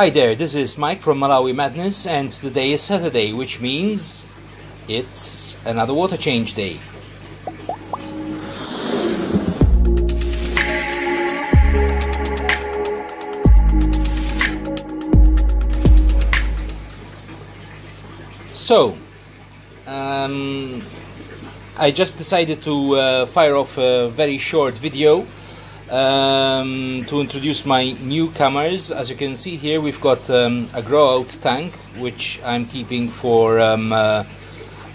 Hi there, this is Mike from Malawi Madness, and today is Saturday, which means it's another water change day. So, um, I just decided to uh, fire off a very short video um, to introduce my newcomers. As you can see here, we've got um, a grow out tank which I'm keeping for um, uh,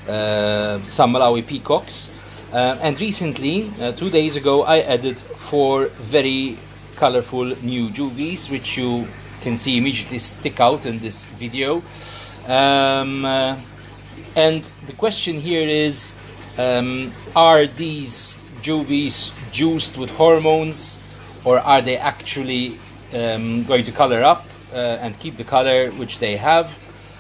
uh, some Malawi peacocks. Uh, and recently, uh, two days ago, I added four very colorful new juvies, which you can see immediately stick out in this video. Um, uh, and the question here is um, are these juvies juiced with hormones or are they actually um, going to color up uh, and keep the color which they have?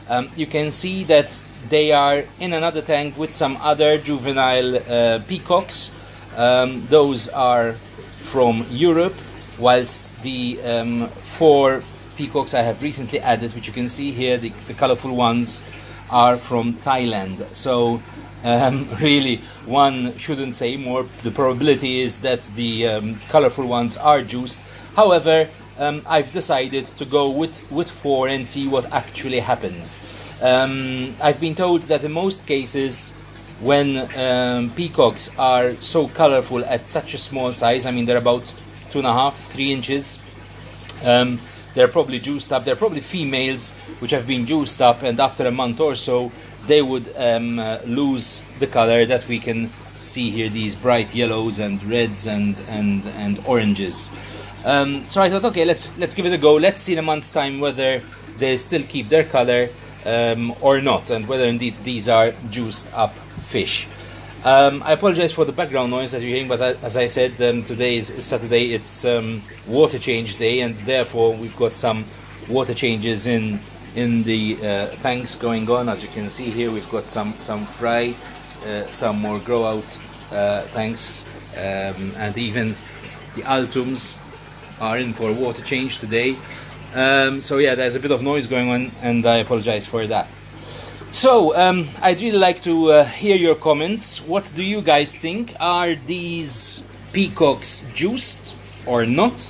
Um, you can see that they are in another tank with some other juvenile uh, peacocks. Um, those are from Europe, whilst the um, four peacocks I have recently added, which you can see here, the, the colorful ones, are from Thailand. So um, really, one shouldn't say more. The probability is that the um, colorful ones are juiced. However, um, I've decided to go with, with four and see what actually happens. Um, I've been told that in most cases, when um, peacocks are so colorful at such a small size, I mean, they're about two and a half, three inches. Um, they're probably juiced up. They're probably females which have been juiced up, and after a month or so, they would um, uh, lose the color that we can see here. These bright yellows and reds and and and oranges. Um, so I thought, okay, let's let's give it a go. Let's see in a month's time whether they still keep their color um, or not, and whether indeed these are juiced up fish. Um, I apologize for the background noise that you're hearing, but as I said, um, today is, Saturday. It's um, water change day, and therefore we've got some water changes in in the uh, tanks going on. As you can see here, we've got some some fry, uh, some more grow out uh, tanks, um, and even the altums are in for water change today. Um, so yeah, there's a bit of noise going on, and I apologize for that. So, um, I'd really like to uh, hear your comments. What do you guys think? Are these peacocks juiced or not?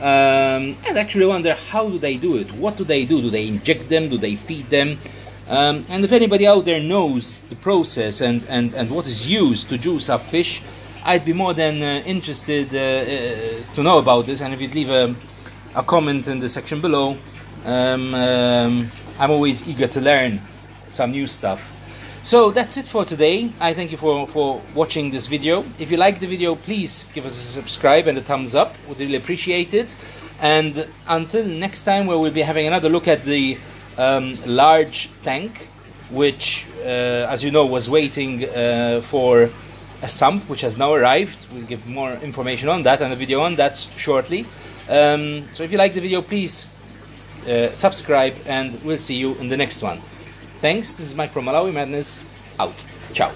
Um, and actually wonder how do they do it? What do they do? Do they inject them? Do they feed them? Um, and if anybody out there knows the process and, and, and what is used to juice up fish, I'd be more than uh, interested uh, uh, to know about this. And if you'd leave a, a comment in the section below, um, um I'm always eager to learn some new stuff. So that's it for today. I thank you for, for watching this video. If you like the video, please give us a subscribe and a thumbs up. We'd really appreciate it. And until next time, where we'll be having another look at the um, large tank, which, uh, as you know, was waiting uh, for a sump, which has now arrived. We'll give more information on that and a video on that shortly. Um, so if you like the video, please uh, subscribe, and we'll see you in the next one. Thanks. This is Mike from Malawi Madness. Out. Ciao.